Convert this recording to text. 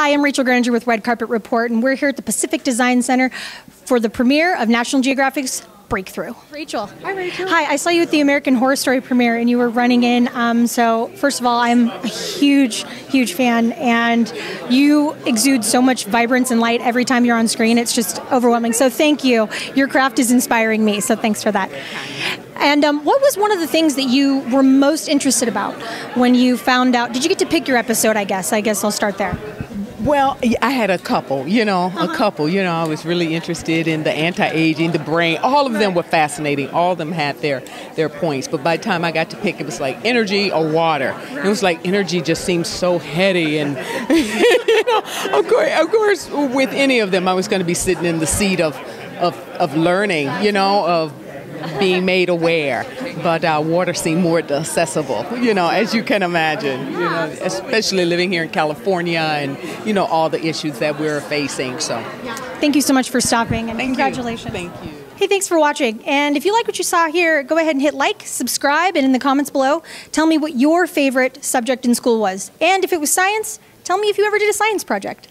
Hi, I'm Rachel Greninger with Red Carpet Report, and we're here at the Pacific Design Center for the premiere of National Geographic's Breakthrough. Rachel. Hi, Rachel. Hi, I saw you at the American Horror Story premiere, and you were running in. Um, so, first of all, I'm a huge, huge fan, and you exude so much vibrance and light every time you're on screen. It's just overwhelming. So, thank you. Your craft is inspiring me, so thanks for that. And um, what was one of the things that you were most interested about when you found out? Did you get to pick your episode? I guess. I guess I'll start there. Well, I had a couple, you know, uh-huh. a couple. You know, I was really interested in the anti-aging, the brain. All of them were fascinating. All of them had their their points. But by the time I got to pick, it was like energy or water. It was like energy just seems so heady, and you know, of course, of course, with any of them, I was going to be sitting in the seat of of of learning. You know, of being made aware, but uh, water seemed more accessible, you know, as you can imagine, you know, especially living here in California and, you know, all the issues that we're facing. So, thank you so much for stopping and Thank congratulations. You. Thank you. Hey, thanks for watching. And if you like what you saw here, go ahead and hit like, subscribe, and in the comments below, tell me what your favorite subject in school was. And if it was science, tell me if you ever did a science project.